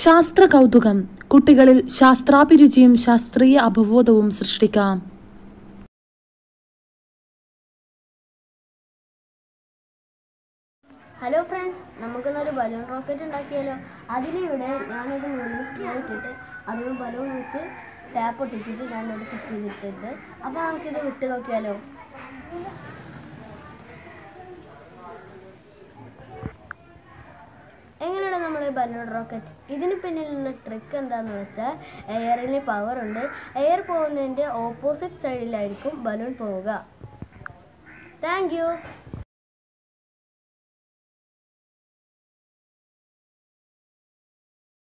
ശാസ്ത്ര കൗതുകം. കുട്ടികളിൽ ശാസ്ത്രാഭിരുചിയും ശാസ്ത്രീയ അവബോധവും സൃഷ്ടിക്കാം. ഹലോ ഫ്രണ്ട്സ് നമുക്കിന്നൊരു ബലൂൺ റോക്കറ്റ് ഉണ്ടാക്കിയാലോ? അതിനിവിടെ ഞാനൊരു ഇട്ടിട്ട് അതിന് ബലൂൺ വെച്ച് ടാപ്പ് ഒട്ടിച്ചിട്ട് ഞാനൊരു സെറ്റ് ചെയ്തിട്ടുണ്ട്. അപ്പോൾ നമുക്കിത് വിട്ട് നോക്കിയാലോ? Balloon rocket. ഇതിന് പിന്നിലുള്ള ട്രിക്ക് എന്താണെന്ന് വെച്ചാൽ എയറിന് പവർ ഉണ്ട്. എയർ പോകുന്നതിന്റെ ഓപ്പോസിറ്റ് സൈഡിലായിരിക്കും ബലൂൺ പോവുക. താങ്ക്